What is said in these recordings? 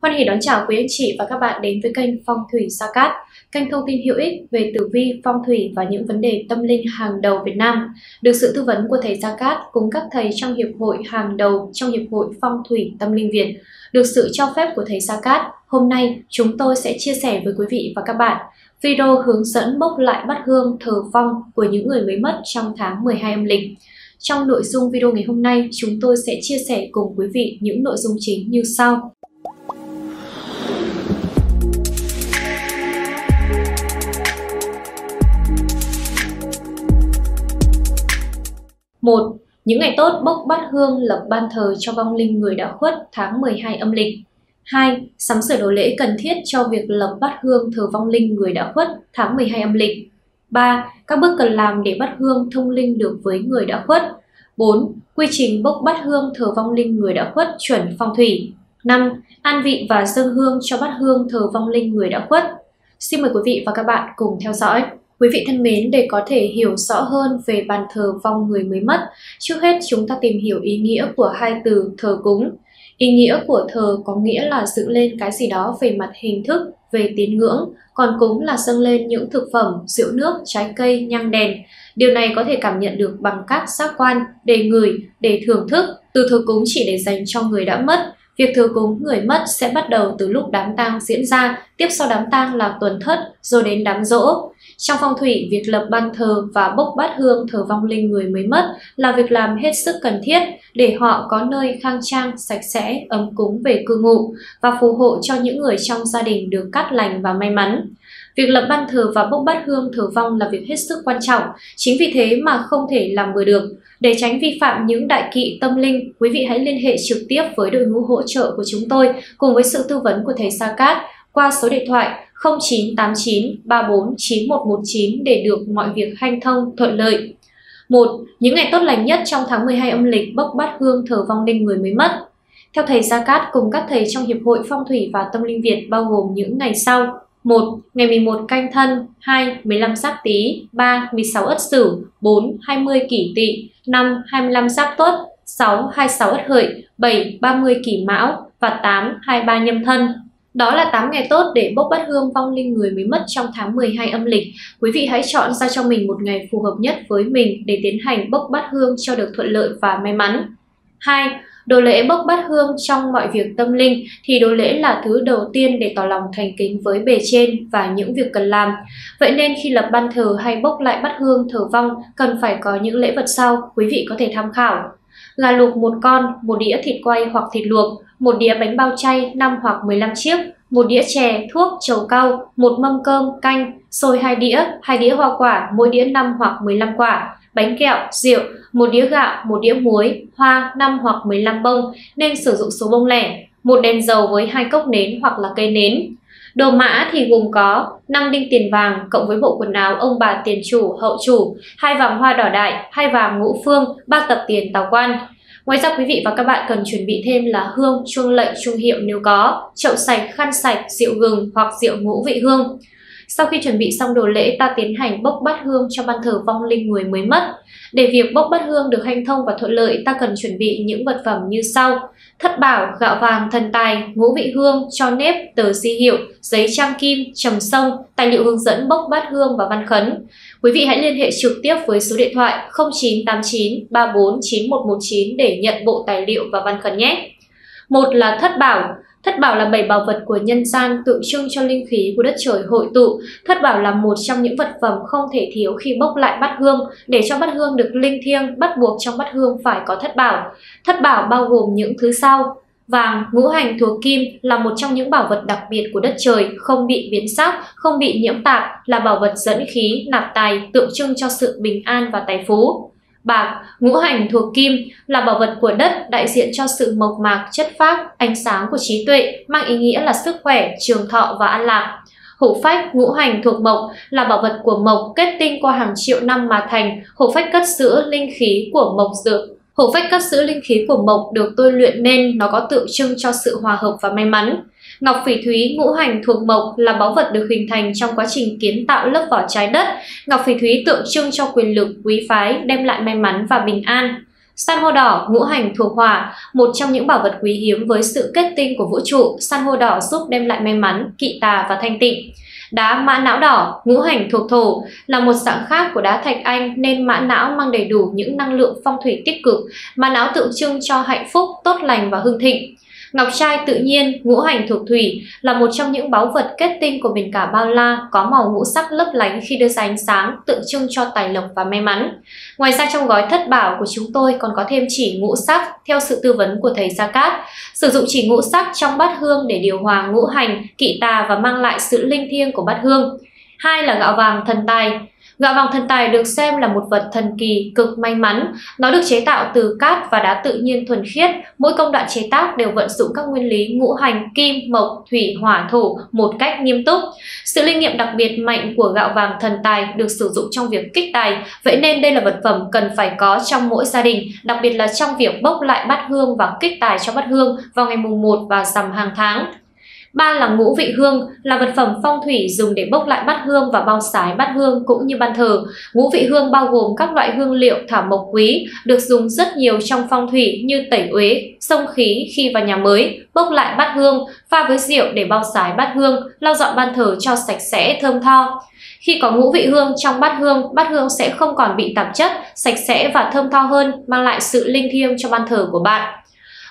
Hoan hỉ đón chào quý anh chị và các bạn đến với kênh Phong thủy Sa Cát, kênh thông tin hữu ích về tử vi, phong thủy và những vấn đề tâm linh hàng đầu Việt Nam, được sự tư vấn của thầy Sa Cát cùng các thầy trong hiệp hội hàng đầu trong hiệp hội phong thủy tâm linh Việt. Được sự cho phép của thầy Sa Cát, hôm nay chúng tôi sẽ chia sẻ với quý vị và các bạn video hướng dẫn bốc lại bát hương thờ phong của những người mới mất trong tháng 12 âm lịch. Trong nội dung video ngày hôm nay, chúng tôi sẽ chia sẻ cùng quý vị những nội dung chính như sau. 1. Những ngày tốt bốc bát hương lập ban thờ cho vong linh người đã khuất tháng 12 âm lịch. 2. Sắm sửa đồ lễ cần thiết cho việc lập bát hương thờ vong linh người đã khuất tháng 12 âm lịch. 3. Các bước cần làm để bát hương thông linh được với người đã khuất. 4. Quy trình bốc bát hương thờ vong linh người đã khuất chuẩn phong thủy. 5. An vị và dâng hương cho bát hương thờ vong linh người đã khuất. Xin mời quý vị và các bạn cùng theo dõi. Quý vị thân mến, để có thể hiểu rõ hơn về bàn thờ vong người mới mất, trước hết chúng ta tìm hiểu ý nghĩa của hai từ thờ cúng. Ý nghĩa của thờ có nghĩa là dựng lên cái gì đó về mặt hình thức, về tín ngưỡng, còn cúng là dâng lên những thực phẩm, rượu nước, trái cây, nhang đèn. Điều này có thể cảm nhận được bằng các giác quan, để ngửi, để thưởng thức, từ thờ cúng chỉ để dành cho người đã mất, Việc thờ cúng người mất sẽ bắt đầu từ lúc đám tang diễn ra, tiếp sau đám tang là tuần thất, rồi đến đám rỗ. Trong phong thủy, việc lập ban thờ và bốc bát hương thờ vong linh người mới mất là việc làm hết sức cần thiết để họ có nơi khang trang, sạch sẽ, ấm cúng về cư ngụ và phù hộ cho những người trong gia đình được cát lành và may mắn. Việc lập ban thờ và bốc bát hương thờ vong là việc hết sức quan trọng, chính vì thế mà không thể làm vừa được. Để tránh vi phạm những đại kỵ tâm linh, quý vị hãy liên hệ trực tiếp với đội ngũ hỗ trợ của chúng tôi cùng với sự tư vấn của thầy Sa Cát qua số điện thoại 0989 34 9119 để được mọi việc hanh thông, thuận lợi. 1. Những ngày tốt lành nhất trong tháng 12 âm lịch bốc bát hương thờ vong linh người mới mất. Theo thầy Gia Cát cùng các thầy trong Hiệp hội Phong thủy và Tâm linh Việt bao gồm những ngày sau. 1. Ngày 11 canh thân 2. 15 giáp tý 3. 16 ất sửu 4. 20 kỷ tỵ 5. 25 giáp tuất 6. 26 ất hợi 7. 30 kỷ mão và 8. 23 nhâm thân đó là 8 ngày tốt để bốc bát hương vong linh người mới mất trong tháng 12 âm lịch. Quý vị hãy chọn ra cho mình một ngày phù hợp nhất với mình để tiến hành bốc bát hương cho được thuận lợi và may mắn. 2. Đồ lễ bốc bát hương trong mọi việc tâm linh thì đồ lễ là thứ đầu tiên để tỏ lòng thành kính với bề trên và những việc cần làm. Vậy nên khi lập ban thờ hay bốc lại bát hương thờ vong cần phải có những lễ vật sau quý vị có thể tham khảo. Gà luộc một con, một đĩa thịt quay hoặc thịt luộc, một đĩa bánh bao chay 5 hoặc 15 chiếc, một đĩa chè, thuốc, trầu cau, một mâm cơm, canh, xôi hai đĩa, hai đĩa hoa quả, mỗi đĩa 5 hoặc 15 quả, bánh kẹo, rượu, một đĩa gạo, một đĩa muối, hoa 5 hoặc 15 bông, nên sử dụng số bông lẻ, một đèn dầu với hai cốc nến hoặc là cây nến. Đồ mã thì gồm có 5 đinh tiền vàng cộng với bộ quần áo ông bà tiền chủ, hậu chủ, hai vàng hoa đỏ đại, hai vàng ngũ phương, ba tập tiền tào quan. Ngoài ra quý vị và các bạn cần chuẩn bị thêm là hương, chuông lệnh, chuông hiệu nếu có, chậu sạch, khăn sạch, rượu gừng hoặc rượu ngũ vị hương. Sau khi chuẩn bị xong đồ lễ, ta tiến hành bốc bát hương cho ban thờ vong linh người mới mất. Để việc bốc bát hương được hanh thông và thuận lợi, ta cần chuẩn bị những vật phẩm như sau. Thất bảo, gạo vàng, thần tài, ngũ vị hương, cho nếp, tờ di hiệu, giấy trang kim, trầm sông, tài liệu hướng dẫn bốc bát hương và văn khấn. Quý vị hãy liên hệ trực tiếp với số điện thoại 0989 34 9119 để nhận bộ tài liệu và văn khấn nhé. Một là thất bảo, Thất bảo là bảy bảo vật của nhân gian tượng trưng cho linh khí của đất trời hội tụ. Thất bảo là một trong những vật phẩm không thể thiếu khi bốc lại bát hương. Để cho bát hương được linh thiêng, bắt buộc trong bát hương phải có thất bảo. Thất bảo bao gồm những thứ sau. Vàng, ngũ hành thuộc kim là một trong những bảo vật đặc biệt của đất trời, không bị biến sắc, không bị nhiễm tạp, là bảo vật dẫn khí, nạp tài, tượng trưng cho sự bình an và tài phú. Bạc, ngũ hành thuộc kim, là bảo vật của đất đại diện cho sự mộc mạc, chất phác, ánh sáng của trí tuệ, mang ý nghĩa là sức khỏe, trường thọ và an lạc. Hổ phách, ngũ hành thuộc mộc, là bảo vật của mộc kết tinh qua hàng triệu năm mà thành, hổ phách cất giữ linh khí của mộc dược. Hổ phách cất giữ linh khí của mộc được tôi luyện nên nó có tượng trưng cho sự hòa hợp và may mắn. Ngọc phỉ thúy ngũ hành thuộc mộc là báu vật được hình thành trong quá trình kiến tạo lớp vỏ trái đất. Ngọc phỉ thúy tượng trưng cho quyền lực, quý phái, đem lại may mắn và bình an. San hô đỏ, ngũ hành thuộc hỏa, một trong những bảo vật quý hiếm với sự kết tinh của vũ trụ, san hô đỏ giúp đem lại may mắn, kỵ tà và thanh tịnh. Đá mã não đỏ, ngũ hành thuộc thổ, là một dạng khác của đá thạch anh nên mã não mang đầy đủ những năng lượng phong thủy tích cực. Mã não tượng trưng cho hạnh phúc, tốt lành và hưng thịnh. Ngọc trai tự nhiên, ngũ hành thuộc thủy là một trong những báu vật kết tinh của biển cả bao la, có màu ngũ sắc lấp lánh khi đưa ra ánh sáng, tượng trưng cho tài lộc và may mắn. Ngoài ra trong gói thất bảo của chúng tôi còn có thêm chỉ ngũ sắc theo sự tư vấn của thầy Gia Cát. Sử dụng chỉ ngũ sắc trong bát hương để điều hòa ngũ hành, kỵ tà và mang lại sự linh thiêng của bát hương. Hai là gạo vàng thần tài. Gạo vàng thần tài được xem là một vật thần kỳ, cực may mắn. Nó được chế tạo từ cát và đá tự nhiên thuần khiết. Mỗi công đoạn chế tác đều vận dụng các nguyên lý ngũ hành kim, mộc, thủy, hỏa, thổ một cách nghiêm túc. Sự linh nghiệm đặc biệt mạnh của gạo vàng thần tài được sử dụng trong việc kích tài, vậy nên đây là vật phẩm cần phải có trong mỗi gia đình, đặc biệt là trong việc bốc lại bát hương và kích tài cho bát hương vào ngày mùng 1 và rằm hàng tháng. Ba là ngũ vị hương, là vật phẩm phong thủy dùng để bốc lại bát hương và bao sái bát hương cũng như ban thờ. Ngũ vị hương bao gồm các loại hương liệu thảo mộc quý, được dùng rất nhiều trong phong thủy như tẩy uế, sông khí khi vào nhà mới, bốc lại bát hương, pha với rượu để bao sái bát hương, lau dọn ban thờ cho sạch sẽ thơm tho. Khi có ngũ vị hương trong bát hương, bát hương sẽ không còn bị tạp chất, sạch sẽ và thơm tho hơn, mang lại sự linh thiêng cho ban thờ của bạn.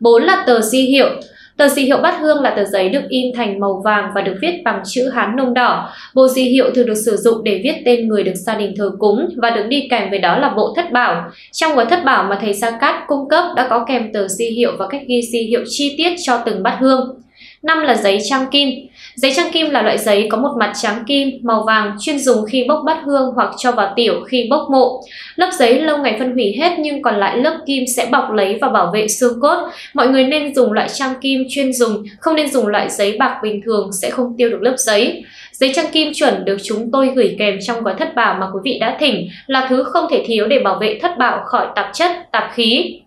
4 là tờ di hiệu. Tờ di hiệu bát hương là tờ giấy được in thành màu vàng và được viết bằng chữ Hán nông đỏ. Bộ di hiệu thường được sử dụng để viết tên người được gia đình thờ cúng và được đi kèm với đó là bộ thất bảo. Trong gói thất bảo mà thầy Sa Cát cung cấp đã có kèm tờ di hiệu và cách ghi di hiệu chi tiết cho từng bát hương. Năm là giấy trang kim. Giấy trang kim là loại giấy có một mặt trắng kim, màu vàng chuyên dùng khi bốc bát hương hoặc cho vào tiểu khi bốc mộ. Lớp giấy lâu ngày phân hủy hết nhưng còn lại lớp kim sẽ bọc lấy và bảo vệ xương cốt. Mọi người nên dùng loại trang kim chuyên dùng, không nên dùng loại giấy bạc bình thường sẽ không tiêu được lớp giấy. Giấy trang kim chuẩn được chúng tôi gửi kèm trong gói thất bảo mà quý vị đã thỉnh là thứ không thể thiếu để bảo vệ thất bảo khỏi tạp chất, tạp khí.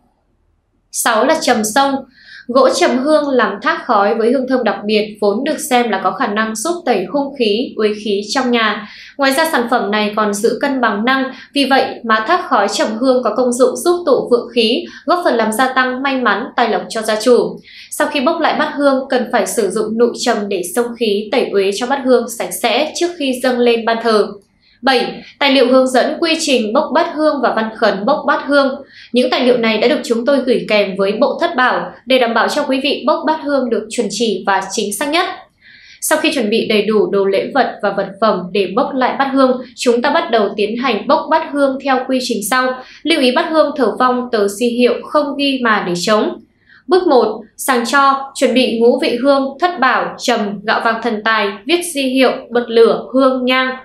6 là trầm sông. Gỗ trầm hương làm thác khói với hương thơm đặc biệt vốn được xem là có khả năng giúp tẩy hung khí, uế khí trong nhà. Ngoài ra sản phẩm này còn giữ cân bằng năng, vì vậy mà thác khói trầm hương có công dụng giúp tụ vượng khí, góp phần làm gia tăng may mắn, tài lộc cho gia chủ. Sau khi bốc lại bát hương, cần phải sử dụng nụ trầm để xông khí, tẩy uế cho bát hương sạch sẽ trước khi dâng lên ban thờ. 7. Tài liệu hướng dẫn quy trình bốc bát hương và văn khấn bốc bát hương. Những tài liệu này đã được chúng tôi gửi kèm với bộ thất bảo để đảm bảo cho quý vị bốc bát hương được chuẩn chỉ và chính xác nhất. Sau khi chuẩn bị đầy đủ đồ lễ vật và vật phẩm để bốc lại bát hương, chúng ta bắt đầu tiến hành bốc bát hương theo quy trình sau. Lưu ý bát hương thờ vong tờ si hiệu không ghi mà để chống. Bước 1. Sàng cho, chuẩn bị ngũ vị hương, thất bảo, trầm, gạo vàng thần tài, viết di hiệu, bật lửa, hương, nhang.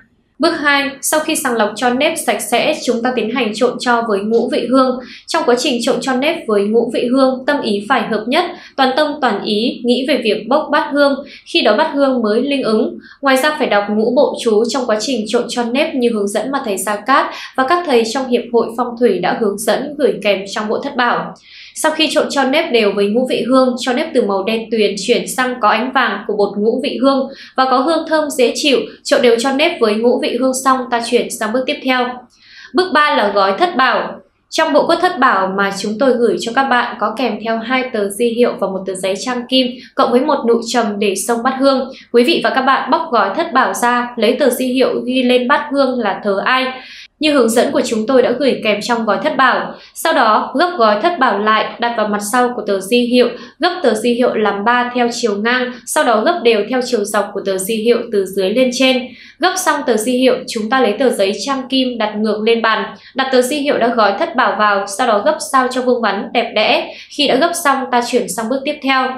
Bước 2, sau khi sàng lọc cho nếp sạch sẽ, chúng ta tiến hành trộn cho với ngũ vị hương. Trong quá trình trộn cho nếp với ngũ vị hương, tâm ý phải hợp nhất, toàn tâm toàn ý nghĩ về việc bốc bát hương, khi đó bát hương mới linh ứng. Ngoài ra phải đọc ngũ bộ chú trong quá trình trộn cho nếp như hướng dẫn mà thầy Gia Cát và các thầy trong Hiệp hội Phong thủy đã hướng dẫn gửi kèm trong bộ thất bảo. Sau khi trộn cho nếp đều với ngũ vị hương, cho nếp từ màu đen tuyền chuyển sang có ánh vàng của bột ngũ vị hương và có hương thơm dễ chịu, trộn đều cho nếp với ngũ vị hương xong ta chuyển sang bước tiếp theo. Bước 3 là gói thất bảo. Trong bộ cốt thất bảo mà chúng tôi gửi cho các bạn có kèm theo hai tờ di hiệu và một tờ giấy trang kim cộng với một nụ trầm để xông bát hương. Quý vị và các bạn bóc gói thất bảo ra, lấy tờ di hiệu ghi lên bát hương là thờ ai như hướng dẫn của chúng tôi đã gửi kèm trong gói thất bảo. Sau đó, gấp gói thất bảo lại đặt vào mặt sau của tờ di hiệu, gấp tờ di hiệu làm 3 theo chiều ngang, sau đó gấp đều theo chiều dọc của tờ di hiệu từ dưới lên trên. Gấp xong tờ di hiệu, chúng ta lấy tờ giấy trang kim đặt ngược lên bàn, đặt tờ di hiệu đã gói thất bảo vào, sau đó gấp sao cho vuông vắn đẹp đẽ. Khi đã gấp xong, ta chuyển sang bước tiếp theo.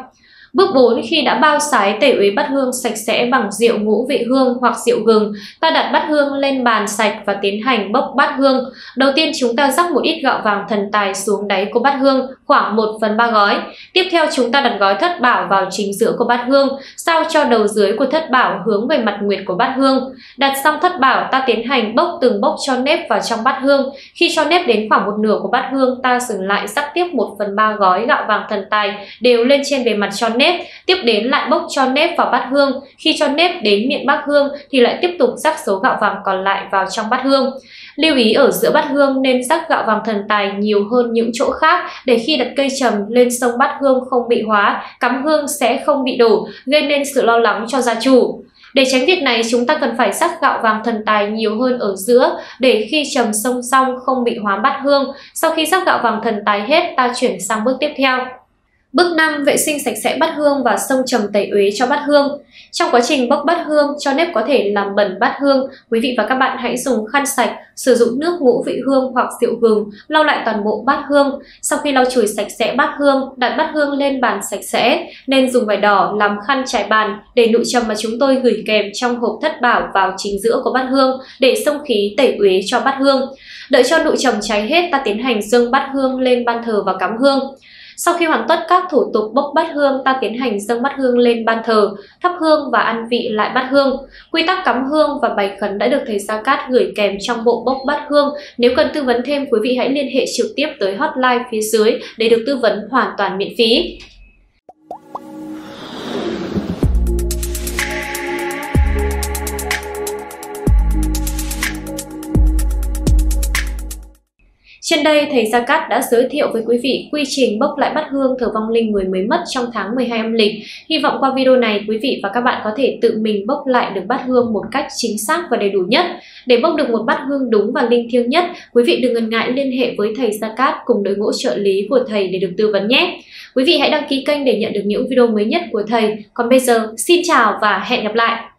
Bước 4 khi đã bao sái tẩy uế bát hương sạch sẽ bằng rượu ngũ vị hương hoặc rượu gừng, ta đặt bát hương lên bàn sạch và tiến hành bốc bát hương. Đầu tiên chúng ta rắc một ít gạo vàng thần tài xuống đáy của bát hương, khoảng 1 phần 3 gói. Tiếp theo chúng ta đặt gói thất bảo vào chính giữa của bát hương, sao cho đầu dưới của thất bảo hướng về mặt nguyệt của bát hương. Đặt xong thất bảo ta tiến hành bốc từng bốc cho nếp vào trong bát hương. Khi cho nếp đến khoảng một nửa của bát hương ta dừng lại rắc tiếp 1 phần 3 gói gạo vàng thần tài đều lên trên bề mặt cho nếp nếp, tiếp đến lại bốc cho nếp vào bát hương. Khi cho nếp đến miệng bát hương thì lại tiếp tục rắc số gạo vàng còn lại vào trong bát hương. Lưu ý ở giữa bát hương nên rắc gạo vàng thần tài nhiều hơn những chỗ khác để khi đặt cây trầm lên sông bát hương không bị hóa, cắm hương sẽ không bị đổ, gây nên sự lo lắng cho gia chủ. Để tránh việc này, chúng ta cần phải sắc gạo vàng thần tài nhiều hơn ở giữa để khi trầm sông xong không bị hóa bát hương. Sau khi sắc gạo vàng thần tài hết, ta chuyển sang bước tiếp theo. Bước 5. Vệ sinh sạch sẽ bát hương và sông trầm tẩy uế cho bát hương. Trong quá trình bốc bát hương, cho nếp có thể làm bẩn bát hương, quý vị và các bạn hãy dùng khăn sạch, sử dụng nước ngũ vị hương hoặc rượu gừng, lau lại toàn bộ bát hương. Sau khi lau chùi sạch sẽ bát hương, đặt bát hương lên bàn sạch sẽ, nên dùng vải đỏ làm khăn trải bàn để nụ trầm mà chúng tôi gửi kèm trong hộp thất bảo vào chính giữa của bát hương để xông khí tẩy uế cho bát hương. Đợi cho nụ trầm cháy hết, ta tiến hành dâng bát hương lên ban thờ và cắm hương. Sau khi hoàn tất các thủ tục bốc bát hương, ta tiến hành dâng bát hương lên ban thờ, thắp hương và ăn vị lại bát hương. Quy tắc cắm hương và bày khấn đã được thầy Gia Cát gửi kèm trong bộ bốc bát hương. Nếu cần tư vấn thêm, quý vị hãy liên hệ trực tiếp tới hotline phía dưới để được tư vấn hoàn toàn miễn phí. Trên đây, thầy Gia Cát đã giới thiệu với quý vị quy trình bốc lại bát hương thờ vong linh người mới mất trong tháng 12 âm lịch. Hy vọng qua video này, quý vị và các bạn có thể tự mình bốc lại được bát hương một cách chính xác và đầy đủ nhất. Để bốc được một bát hương đúng và linh thiêng nhất, quý vị đừng ngần ngại liên hệ với thầy Gia Cát cùng đội ngũ trợ lý của thầy để được tư vấn nhé. Quý vị hãy đăng ký kênh để nhận được những video mới nhất của thầy. Còn bây giờ, xin chào và hẹn gặp lại!